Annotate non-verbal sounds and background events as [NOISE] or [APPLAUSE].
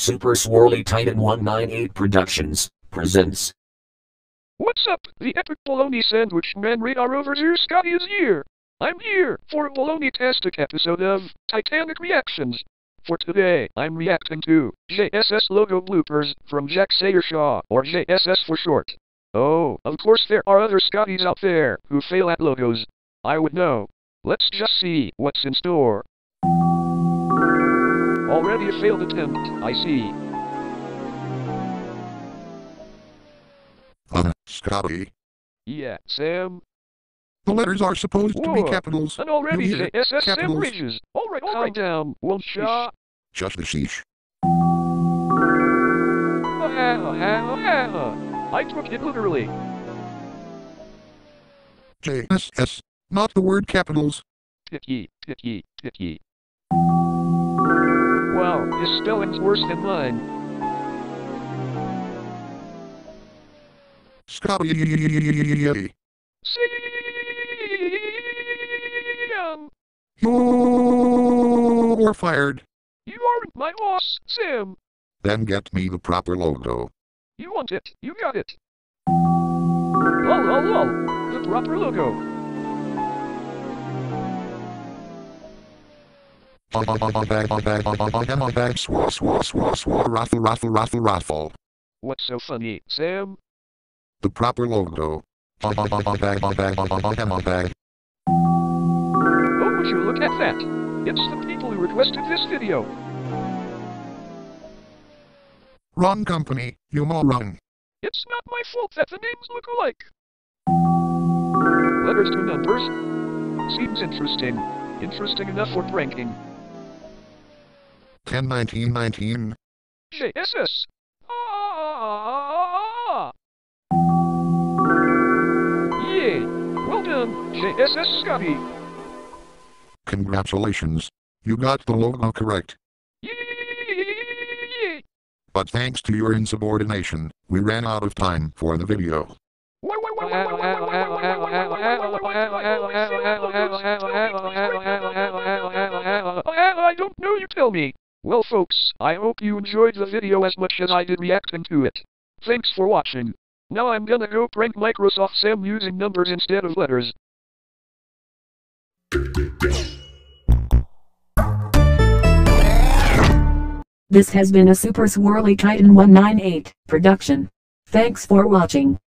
Super Swirly Titan 198 Productions presents. What's up? The epic bologna sandwich man radar over here, Scotty is here. I'm here for a bologna-tastic episode of Titanic Reactions. For today, I'm reacting to JSS logo bloopers from Jack Sayers-Shaw, or JSS for short. Oh, of course there are other Scotties out there who fail at logos. I would know. Let's just see what's in store. Already a failed attempt, I see. Uh, Scotty. Yeah, Sam. The letters are supposed to be Whoa, capitals. And already You it? JSS Sam Capitals. Bridges. Alright, calm down, won't you? Just the sheesh. [LAUGHS] I took it literally. JSS. Not the word capitals. Picky, picky, picky. Wow, his spelling's worse than mine. Scotty. Sam! You're fired. You aren't my boss, Sam. Then get me the proper logo. You want it, you got it. Lol lol lol, the proper logo. Raffle raffle raffle raffle. What's so funny, Sam? The proper logo. Oh, would you look at that? It's the people who requested this video. Wrong company, you moron. It's not my fault that the names look alike. Letters to numbers? Seems interesting. Interesting enough for pranking. 10 19 19. JSS. Ah! Yay! Well done, JSS Scotty. Congratulations. You got the logo correct. But thanks to your insubordination, we ran out of time for the video. I don't know, you tell me. Well folks, I hope you enjoyed the video as much as I did reacting to it. Thanks for watching. Now I'm gonna go prank Microsoft Sam using numbers instead of letters. This has been a Super Swirly Titan 198 production. Thanks for watching.